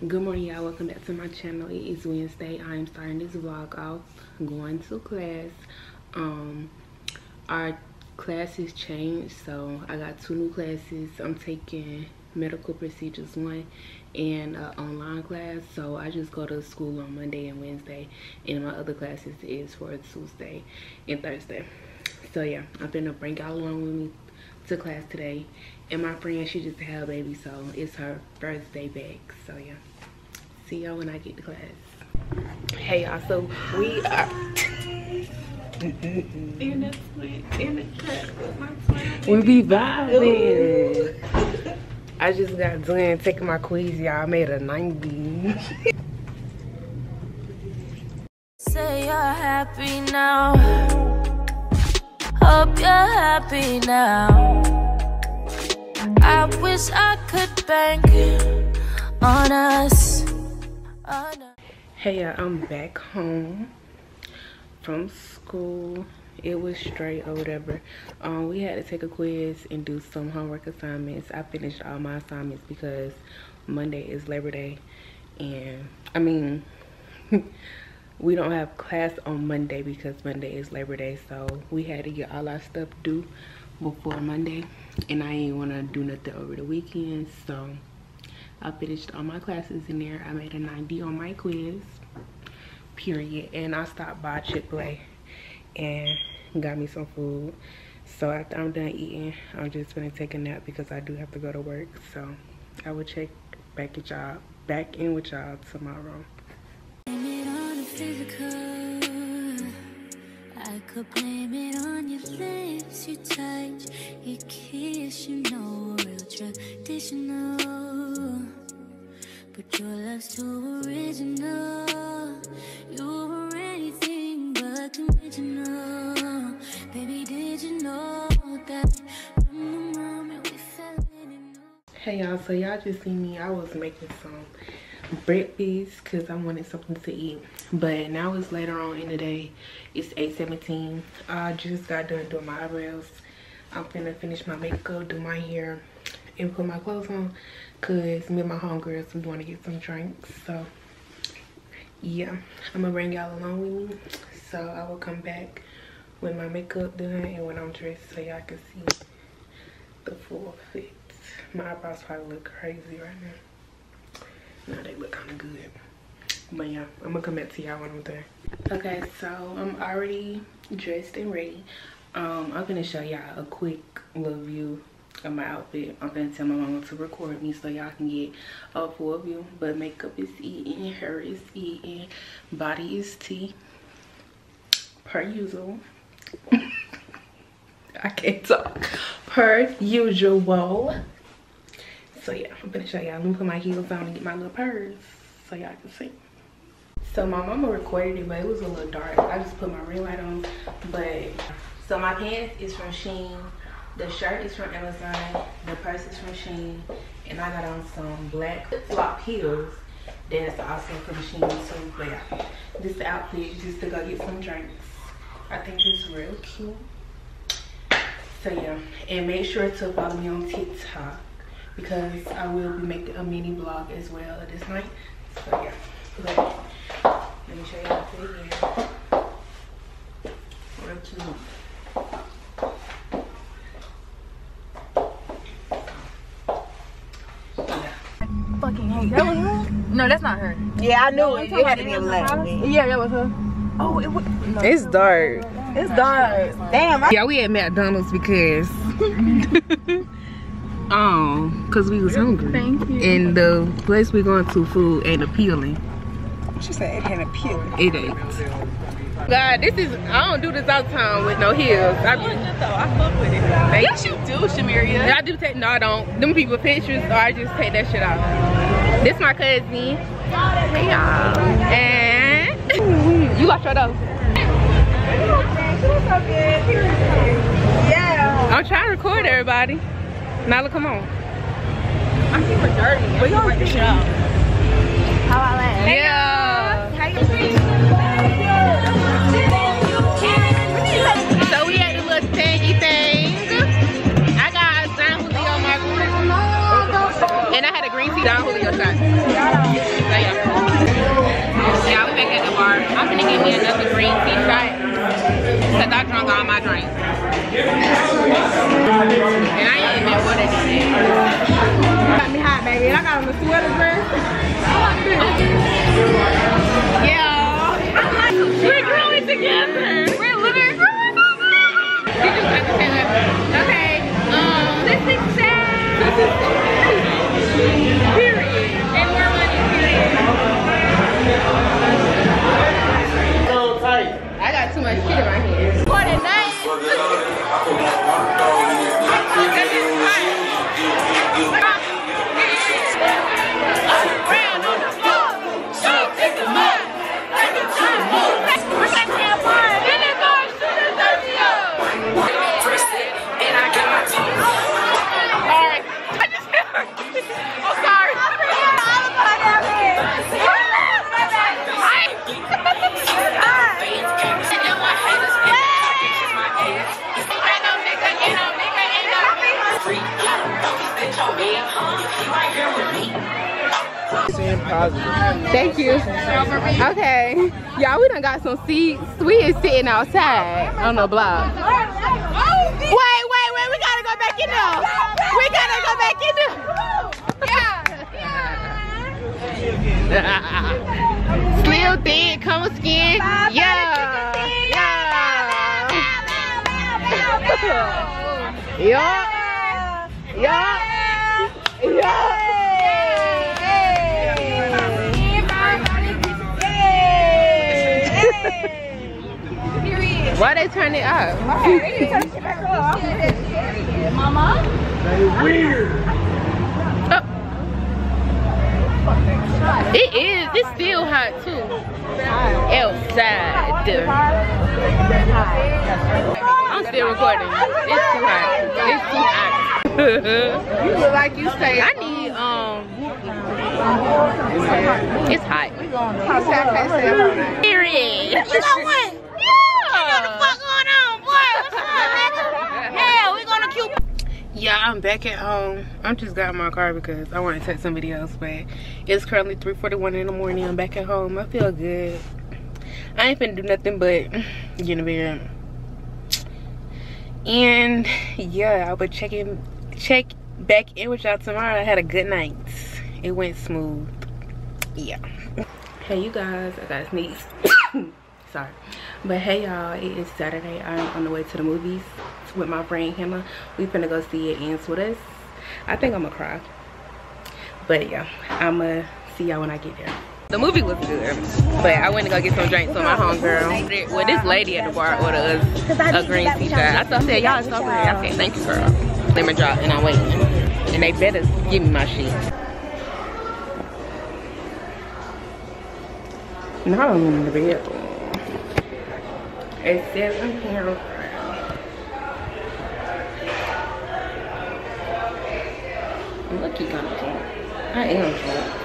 good morning y'all. Welcome back to my channel. It is wednesday. I am starting this vlog off going to class. Um our classes changed so i got two new classes. I'm taking medical procedures one and online class so i just go to school on monday and wednesday and my other classes is for tuesday and thursday. So yeah i'm gonna bring y'all along with me to class today and my friend she just had a baby so it's her first day back so yeah. See y'all when i get to class. Hey y'all so we are in the with my we be vibing. I just got done taking my quiz y'all. I made a 90 Say you're happy now. Hope you're happy now. I wish I could bank on us. Hey y'all, I'm back home from school. It was straight or whatever. Um, we had to take a quiz and do some homework assignments. I finished all my assignments because Monday is Labor Day. And, I mean, we don't have class on Monday because Monday is Labor Day. So, we had to get all our stuff due before Monday. And I ain't want to do nothing over the weekend. So, I finished all my classes in there. I made a 90 on my quiz, period. And I stopped by Chick-fil-A and got me some food. So after I'm done eating, I'm just gonna take a nap because I do have to go to work. So I will check back at y'all, back in with y'all tomorrow. Physical. I could blame it on your lips, your touch, your kiss. You know, real traditional. But your love's too original. You were anything but conventional. Baby, did you know that? Hey y'all, so y'all just see me. I was making some breakfast because I wanted something to eat. But now it's later on in the day. It's 8.17. I just got done doing my eyebrows. I'm finna finish my makeup, do my hair, and put my clothes on. Cause me and my homegirls, we wanna get some drinks. So yeah, I'm gonna bring y'all along with me. So I will come back with my makeup done and when I'm dressed so y'all can see the full fit. My eyebrows probably look crazy right now. No, they look kind of good. But yeah, I'm gonna come back to y'all when I'm. Okay, so I'm already dressed and ready. Um, I'm gonna show y'all a quick little view of my outfit. I'm gonna tell my mama to record me so y'all can get a full view. But makeup is eating, hair is eating, body is tea. Per usual. I can't talk. Per usual. So yeah, I'm gonna show y'all. I'm gonna put my heels on and get my little purse so y'all can see. So my mama recorded it, but it was a little dark. I just put my ring light on. But so my pants is from Shein. The shirt is from Amazon. The purse is from Shein. And I got on some black flop heels. That's also from Shein too. But yeah, this outfit just to go get some drinks. I think it's real cute. So yeah, and make sure to follow me on TikTok because I will be making a mini vlog as well of this night. So yeah, but let me show you how to again. Real cute. fucking hate. That was her? No, that's not her. Yeah, I knew No, it. It had to be a about black the man. Yeah, that was her. Oh, it was. No. It's dark. It's dark. Damn, I Yeah, we at McDonald's because um, cause we was hungry. Thank you. And the place we going to food ain't appealing. she said it had a peel. It ain't. God, this is I don't do this all the time with no heels. I, I fuck with it. Yes, you do, Sha'Meria. I do take no, I don't. Them people pictures, so I just take that shit off. This my cousin. Hey y'all. And you got your. Yeah. I'm trying to record everybody. Nala, come on. I'm super dirty. We gonna like the show. How about that? Hey, yeah. So we had a little tangy thing. I got Don Julio margarita. And I had a green tea Don Julio shot. So yeah. Yeah, we back at the bar. I'm gonna give me another green tea shot. Cause I drunk all my drinks. Got the sweater dress. Yeah. We're growing together. We're literally growing together. Okay. Um, this is sad. Thank you. Okay. Y'all, we done got some seats. We is sitting outside on the block. Wait, wait, wait. We gotta go back in there. We gotta go back in there. Slim, thin, come skin. Yeah. Yeah. Yeah. Yeah. Why they turn it up? Mama? It is. It's still hot too. Outside. I'm still recording. It's too hot. It's too hot. You look like you say. I need um. It's hot. Period. You know what? Yeah. What the fuck going on, boy? What's up, nigga? Hell, we gonna kill. Yeah, I'm back at home. I'm just got in my car because I want to take some videos, but it's currently 3:41 in the morning. I'm back at home. I feel good. I ain't finna do nothing but get in bed. And yeah, I will be in, check back in with y'all tomorrow. I had a good night. It went smooth. Yeah. Hey, you guys, I got sneeze. Sorry. But hey, y'all, it is Saturday. I'm on the way to the movies with my friend Hannah. We finna go see It Ends With Us. I think I'm gonna cry. But yeah, I'm gonna see y'all when I get there. The movie was good, but I went to go get some drinks with my homegirl. Well, this lady at the bar ordered us a green tea shot. I thought, said, y'all so great. I said, thank you, girl. Lemon drop, and I'm waiting. And they better give me my shit. Now I'm in the bedroom. It's 7 p.m. I'm lucky kind of drunk. I am drunk.